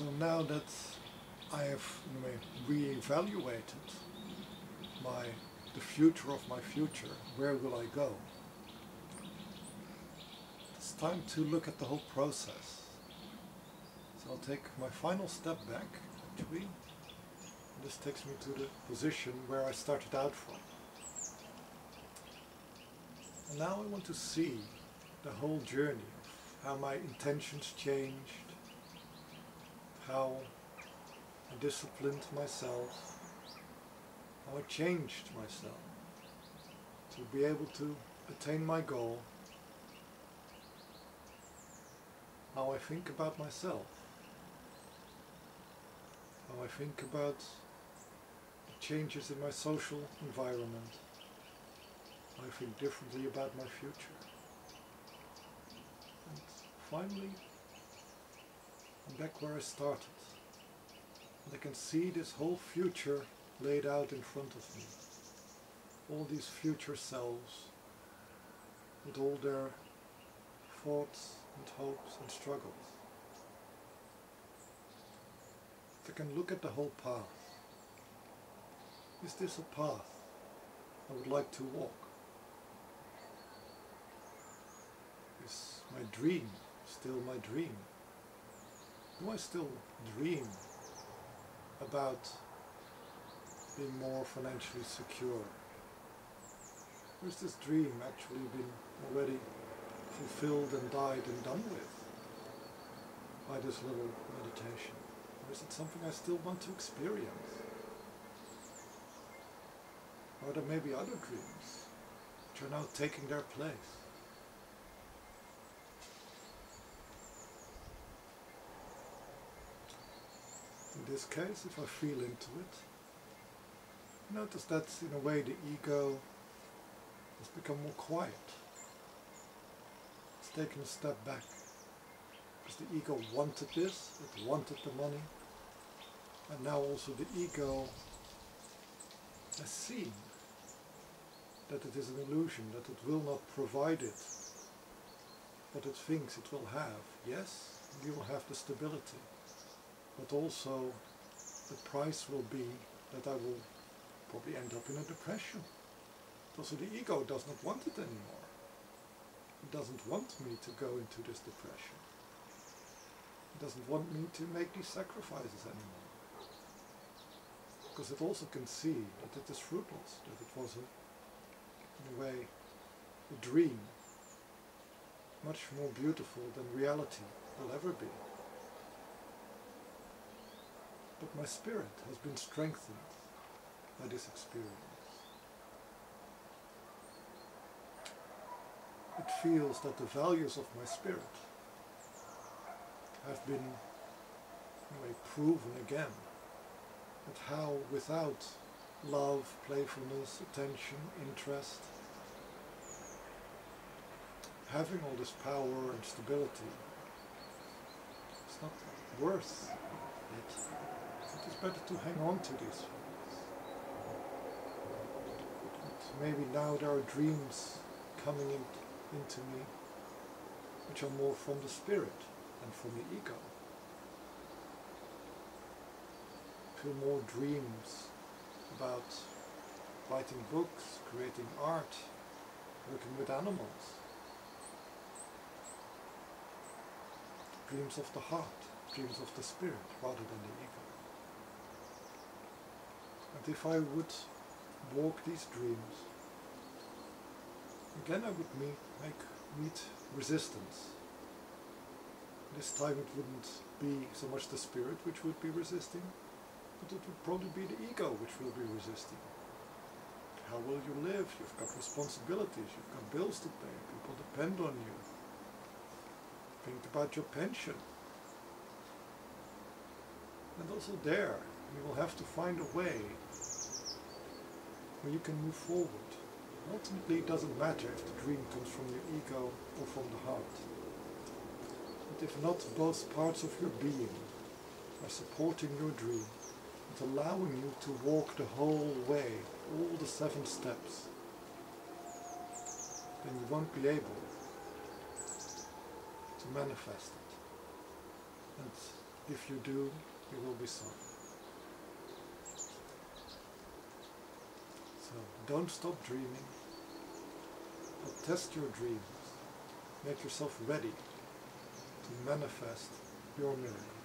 So now that I have re-evaluated my the future of my future, where will I go? It's time to look at the whole process. So I'll take my final step back, actually. This takes me to the position where I started out from. And now I want to see the whole journey of how my intentions changed, how I disciplined myself, how I changed myself to be able to attain my goal, how I think about myself, how I think about the changes in my social environment, how I think differently about my future. And finally, back where I started. And I can see this whole future laid out in front of me. All these future selves with all their thoughts and hopes and struggles. I can look at the whole path. Is this a path I would like to walk? Is my dream still my dream? Do I still dream about being more financially secure? Or has this dream actually been already fulfilled and died and done with by this little meditation? Or is it something I still want to experience? Or are there may be other dreams which are now taking their place? This case, if I feel into it, notice that in a way the ego has become more quiet. It's taken a step back. Because the ego wanted this, it wanted the money, and now also the ego has seen that it is an illusion, that it will not provide it what it thinks it will have. Yes, you will have the stability, but also the price will be that I will probably end up in a depression. Also the ego does not want it anymore. It doesn't want me to go into this depression. It doesn't want me to make these sacrifices anymore. Because it also can see that it is fruitless, that it was a, in a way a dream, much more beautiful than reality will ever be. But my spirit has been strengthened by this experience. It feels that the values of my spirit have been in way proven again. That how without love, playfulness, attention, interest, having all this power and stability, it's not worth it. It is better to hang on to these things. And maybe now there are dreams coming in, into me which are more from the spirit than from the ego. I feel more dreams about writing books, creating art, working with animals. Dreams of the heart, dreams of the spirit rather than the ego. If I would walk these dreams, again I would meet, make, meet resistance. This time it wouldn't be so much the spirit which would be resisting, but it would probably be the ego which will be resisting. How will you live? You've got responsibilities, you've got bills to pay, people depend on you. Think about your pension. And also there, you will have to find a way where you can move forward. Ultimately, it doesn't matter if the dream comes from your ego or from the heart. But if not, both parts of your being are supporting your dream and allowing you to walk the whole way, all the seven steps, then you won't be able to manifest it. And If you do, you will be sorry. So don't stop dreaming, but test your dreams. Make yourself ready to manifest your miracle.